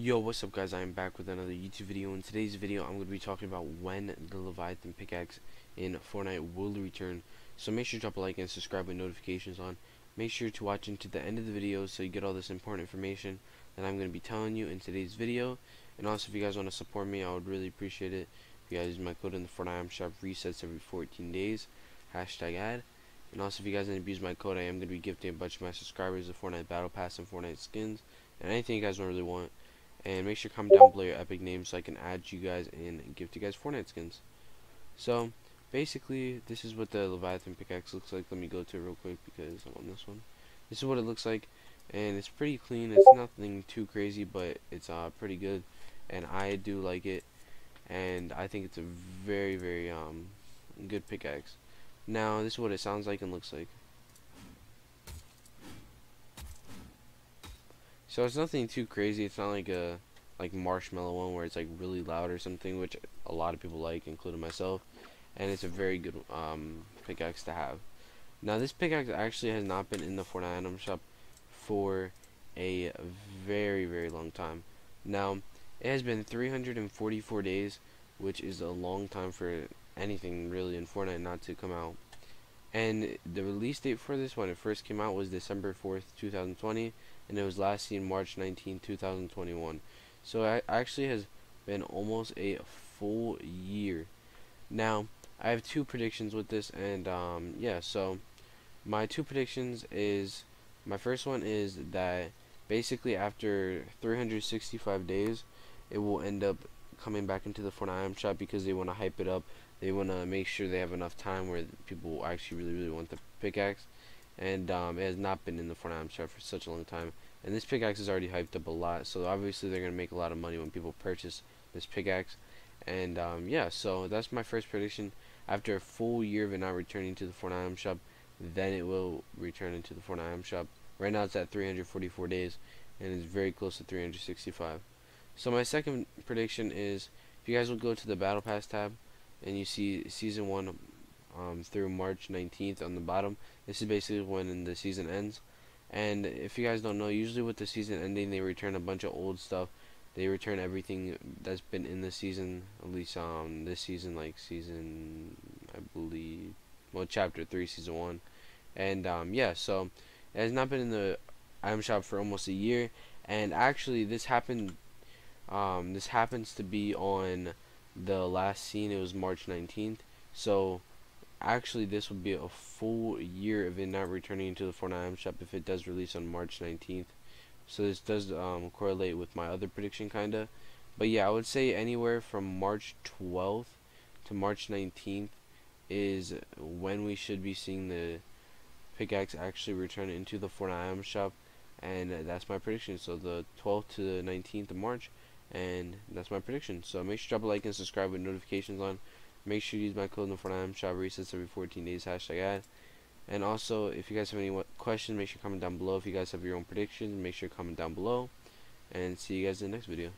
Yo, what's up guys? I am back with another YouTube video. In today's video, I'm going to be talking about when the Leviathan pickaxe in Fortnite will return. So make sure to drop a like and subscribe with notifications on. Make sure to watch into the end of the video so you get all this important information that I'm going to be telling you in today's video. And also, if you guys want to support me, I would really appreciate it. If you guys use my code in the Fortnite Shop resets every 14 days. Hashtag ad. And also, if you guys didn't use my code, I am going to be gifting a bunch of my subscribers a Fortnite Battle Pass and Fortnite skins. And anything you guys don't really want and make sure to comment down below your epic name so I can add you guys in and give you guys Fortnite skins. So basically this is what the Leviathan pickaxe looks like. Let me go to it real quick because I'm on this one. This is what it looks like and it's pretty clean. It's nothing too crazy but it's uh pretty good and I do like it and I think it's a very very um good pickaxe. Now this is what it sounds like and looks like. So it's nothing too crazy. It's not like a like marshmallow one where it's like really loud or something, which a lot of people like, including myself. And it's a very good um, pickaxe to have. Now this pickaxe actually has not been in the Fortnite item shop for a very very long time. Now it has been 344 days, which is a long time for anything really in Fortnite not to come out. And the release date for this when it first came out was December 4th, 2020 and it was last seen March 19, 2021. So it actually has been almost a full year. Now, I have two predictions with this, and um, yeah, so my two predictions is my first one is that basically after 365 days, it will end up coming back into the Fortnite item shop because they want to hype it up. They want to make sure they have enough time where people actually really, really want the pickaxe and um, it has not been in the Fortnite shop for such a long time. And this pickaxe is already hyped up a lot, so obviously they're gonna make a lot of money when people purchase this pickaxe. And um, yeah, so that's my first prediction. After a full year of it not returning to the Fortnite item shop, then it will return into the Fortnite item shop. Right now it's at 344 days, and it's very close to 365. So my second prediction is, if you guys will go to the Battle Pass tab, and you see Season 1 um, through March 19th on the bottom. This is basically when the season ends. And if you guys don't know, usually with the season ending, they return a bunch of old stuff. They return everything that's been in the season, at least um this season, like season I believe, well chapter three, season one, and um yeah, so it has not been in the item shop for almost a year, and actually this happened, um this happens to be on the last seen. It was March 19th, so actually this would be a full year of it not returning to the Fortnite item shop if it does release on March 19th. So this does um, correlate with my other prediction kinda. But yeah, I would say anywhere from March 12th to March 19th is when we should be seeing the pickaxe actually return into the Fortnite item shop. And that's my prediction. So the 12th to the 19th of March. And that's my prediction. So make sure to drop a like and subscribe with notifications on. Make sure you use my code Fortnite shop resets every 14 days. Hashtag ad. And also, if you guys have any questions, make sure to comment down below. If you guys have your own predictions, make sure to comment down below. And see you guys in the next video.